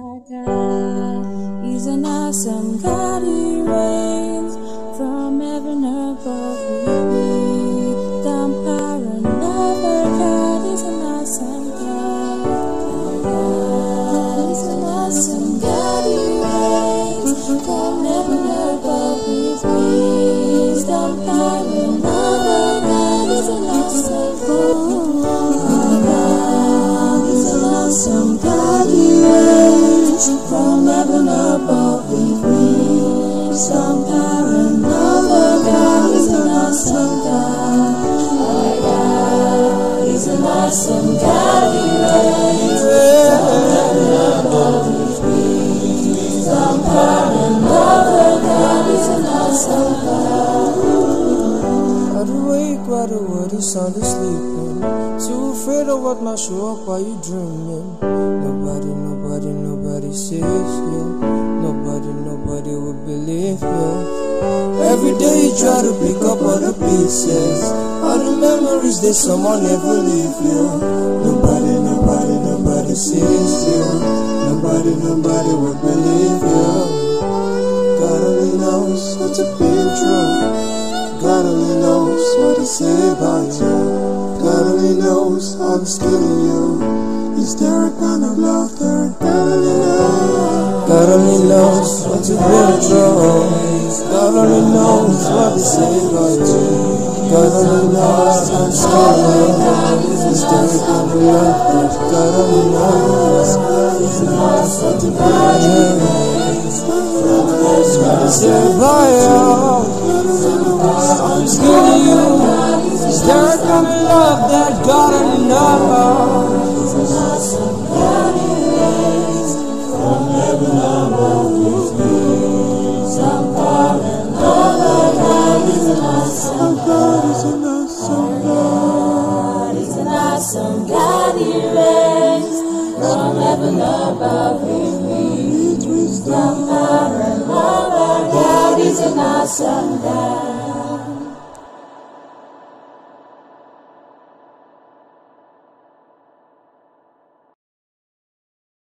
God is an awesome God. Is sleeping. Too afraid of what might show up while you dreaming. Nobody, nobody, nobody sees you. Nobody, nobody will believe you. Every day you try to pick up all the pieces. All the memories that someone never leave you. Nobody, nobody, nobody sees you. Nobody, nobody will believe you. God only knows what to be true. God only knows what to say about you. God only knows how to skill you. Is there a kind of love there? God only knows. God only knows what to build trust. God only knows what to say about you. What to build trust. What to say about you. I'm of you. Is there kind of love that God only awesome God. He reigns from heaven above. With wisdom, power, and love. Our God is an awesome God.